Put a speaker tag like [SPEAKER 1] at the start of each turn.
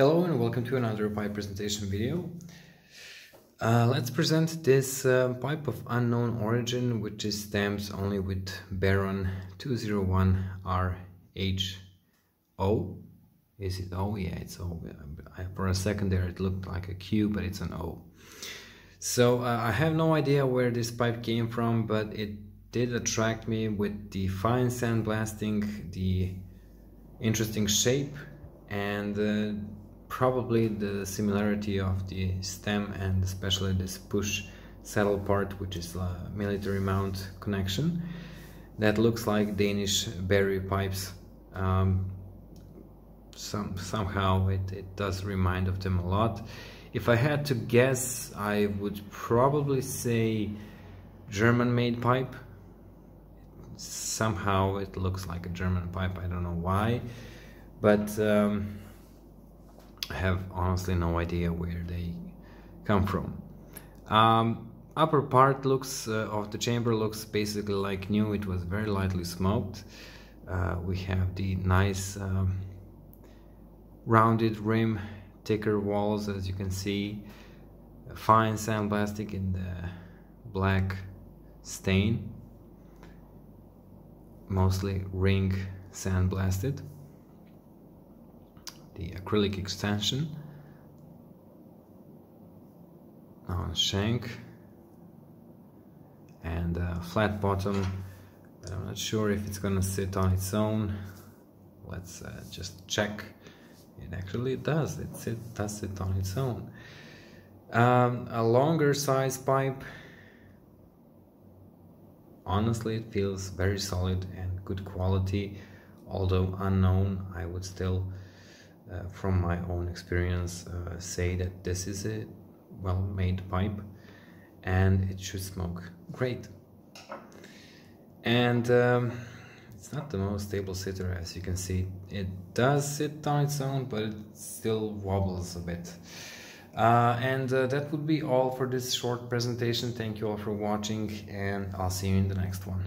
[SPEAKER 1] Hello and welcome to another pipe presentation video. Uh, let's present this uh, pipe of unknown origin which is stamped only with Baron 201RHO. Is it O? Yeah, it's O. For a second there it looked like a Q but it's an O. So uh, I have no idea where this pipe came from but it did attract me with the fine sandblasting, the interesting shape and uh, probably the similarity of the stem and especially this push saddle part which is a military mount connection that looks like Danish Bari pipes. Um, some somehow it, it does remind of them a lot. If I had to guess I would probably say German made pipe. Somehow it looks like a German pipe I don't know why but um, have honestly no idea where they come from. Um, upper part looks uh, of the chamber looks basically like new. It was very lightly smoked. Uh, we have the nice um, rounded rim, thicker walls as you can see. Fine sandblasting in the black stain. Mostly ring sandblasted the acrylic extension. On shank. And flat bottom. But I'm not sure if it's gonna sit on its own. Let's uh, just check. It actually does. It, it does sit on its own. Um, a longer size pipe. Honestly it feels very solid and good quality. Although unknown I would still uh, from my own experience uh, say that this is a well-made pipe and it should smoke. Great. And um, it's not the most stable sitter as you can see. It does sit on its own but it still wobbles a bit. Uh, and uh, that would be all for this short presentation. Thank you all for watching and I'll see you in the next one